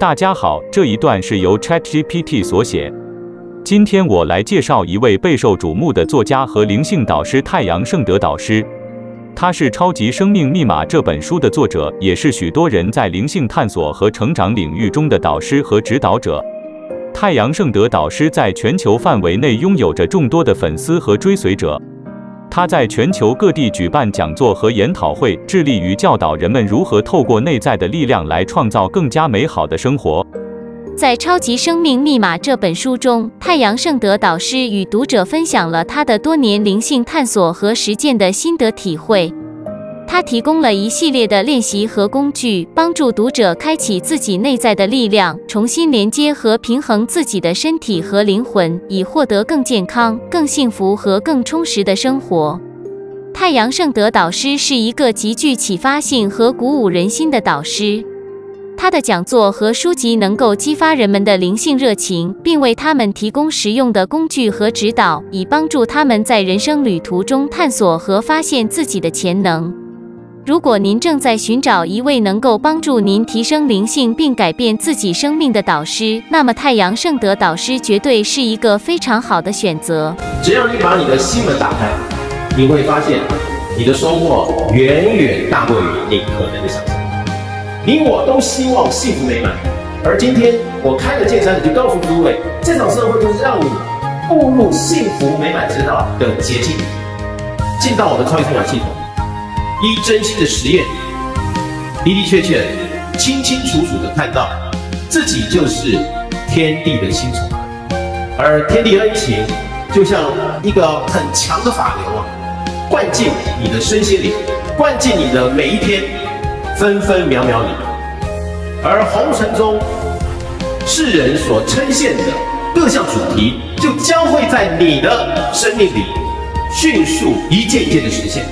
大家好，这一段是由 ChatGPT 所写。今天我来介绍一位备受瞩目的作家和灵性导师——太阳圣德导师。他是《超级生命密码》这本书的作者，也是许多人在灵性探索和成长领域中的导师和指导者。太阳圣德导师在全球范围内拥有着众多的粉丝和追随者。他在全球各地举办讲座和研讨会，致力于教导人们如何透过内在的力量来创造更加美好的生活。在《超级生命密码》这本书中，太阳圣德导师与读者分享了他的多年灵性探索和实践的心得体会。他提供了一系列的练习和工具，帮助读者开启自己内在的力量，重新连接和平衡自己的身体和灵魂，以获得更健康、更幸福和更充实的生活。太阳圣德导师是一个极具启发性和鼓舞人心的导师，他的讲座和书籍能够激发人们的灵性热情，并为他们提供实用的工具和指导，以帮助他们在人生旅途中探索和发现自己的潜能。如果您正在寻找一位能够帮助您提升灵性并改变自己生命的导师，那么太阳圣德导师绝对是一个非常好的选择。只要你把你的心门打开，你会发现你的收获远远大过于你可能的想象。你我都希望幸福美满，而今天我开了剑山，就告诉诸位，这场社会就是让你步入幸福美满之道的捷径。进到我的创业生活系统。一真心的实验，的的确确、清清楚楚的看到，自己就是天地的青虫，而天地恩情就像一个很强的法流啊，灌进你的身心里，灌进你的每一天分分秒秒里，而红尘中世人所称羡的各项主题，就将会在你的生命里迅速一件一件的实现。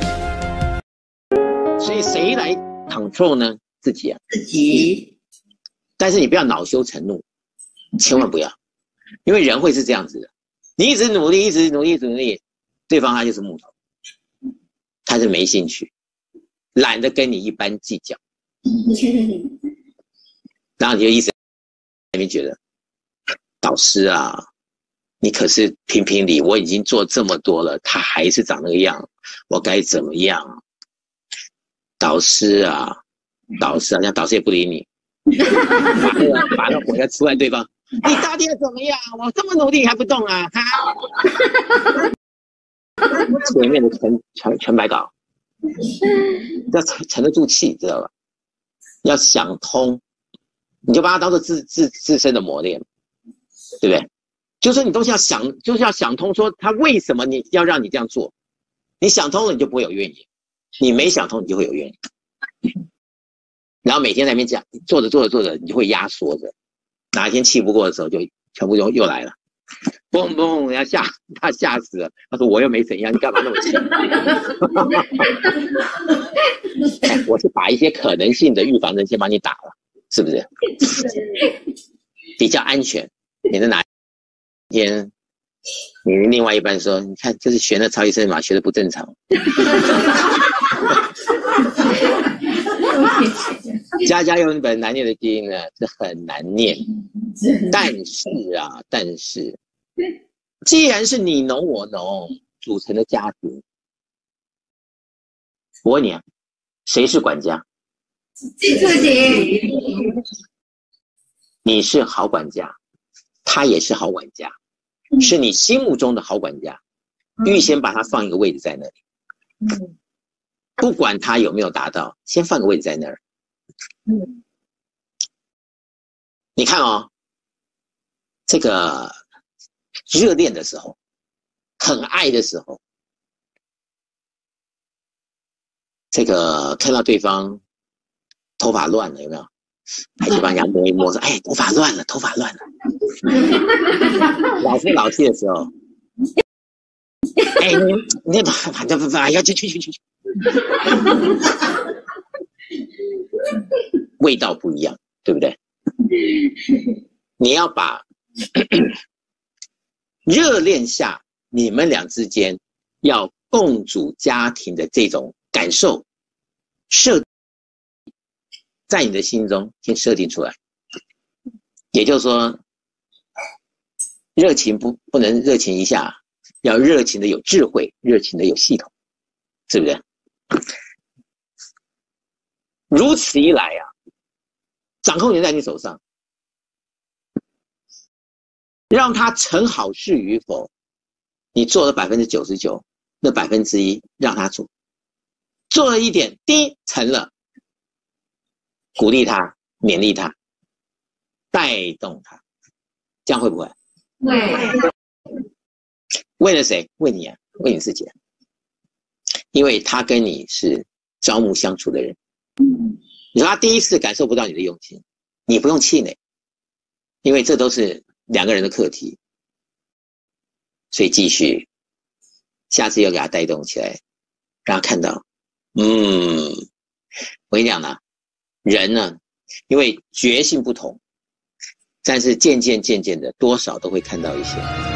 所以谁来 control 呢？自己啊，自己。但是你不要恼羞成怒，千万不要，因为人会是这样子的。你一直努力，一直努力，努力，对方他就是木头，他是没兴趣，懒得跟你一般计较。然后你就一直那边觉得，导师啊，你可是评评理，我已经做这么多了，他还是长那个样，我该怎么样？导师啊，导师啊，那导师也不理你，把那个把那火要出在对方，你到底要怎么样？我这么努力还不动啊？哈，前面的全全全白搞，要沉沉得住气，知道吧？要想通，你就把它当做自自自身的磨练，对不对？就是你东西要想，就是要想通，说他为什么你要让你这样做，你想通了，你就不会有怨言。你没想通，你就会有怨言，然后每天在那边讲，做着做着做着，你就会压缩着，哪一天气不过的时候，就全部又又来了，嘣嘣，要吓他吓死了。他说我又没怎样，你干嘛那么气？我是把一些可能性的预防针先帮你打了，是不是？比较安全，免得哪天。你 另外一半说：“你看，这是学的超级生嘛，学的不正常。家家有一本难念的经呢，这很难念。但是啊，但是，既然是你侬我侬组成的家庭，我问你啊，谁是管家？自己。你是好管家，他也是好管家。是你心目中的好管家，预先把他放一个位置在那里，不管他有没有达到，先放个位置在那儿。你看哦，这个热恋的时候，很爱的时候，这个看到对方头发乱了，有没有？还去帮人家摸一摸，说：“哎，头发乱了，头发乱了。” 老夫老妻的时候，哎，你你把把这把要去去去去去，味道不一样，对不对？你要把 热恋下你们俩之间要共组家庭的这种感受设。在你的心中先设定出来，也就是说，热情不不能热情一下，要热情的有智慧，热情的有系统，是不是？如此一来啊，掌控权在你手上，让他成好事与否，你做了百分之九十九，那百分之一让他做，做了一点，第一成了，鼓励他，勉励他。带动他，这样会不会？会。为了谁？为你啊，为你自己啊。因为他跟你是朝暮相处的人。嗯。你说他第一次感受不到你的用心，你不用气馁，因为这都是两个人的课题。所以继续，下次要给他带动起来，让他看到。嗯，我跟你讲呢，人呢，因为觉性不同。但是渐渐渐渐的，多少都会看到一些。